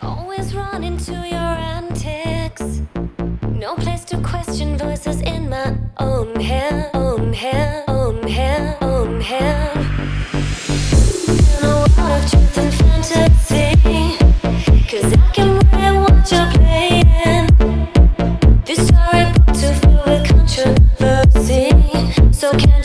Always run into your antics. No place to question voices in my own head, own head, own head, own head. In a world of truth and I can read you're controversy. So can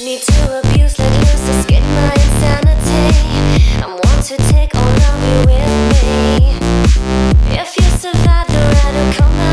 Need to abuse, let loose, get my insanity. I want to take all of you with me. If you survive the ride, come